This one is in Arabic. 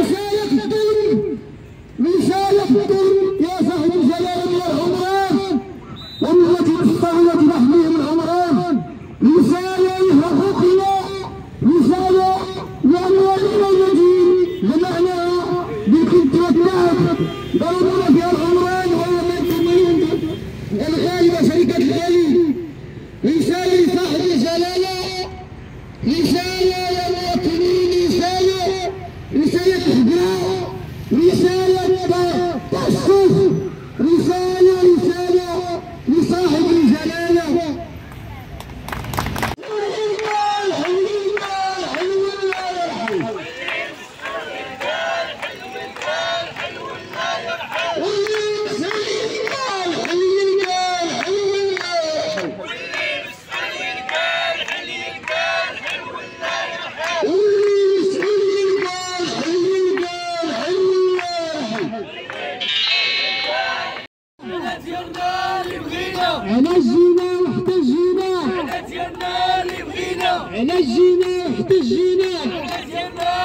وشاية الدين وشاية الدين يا صاحب الجلال والعمران والتي استغلت نحميهم العمران وشاية حقوقية وشاية لأنوار إلى الدين بمعنى بالكد والتعب ضربنا فيها العمران وهي من الغالبة شركة الغالي. رسالة لصاحب الجلالة رسالة إخبار رسالة تأسف رسالة رسالة لصاحب الجلالة على الجينا وحتى الجينا على ديالنا اللي بغينا. على الجينا وحتى الجينا على ديالنا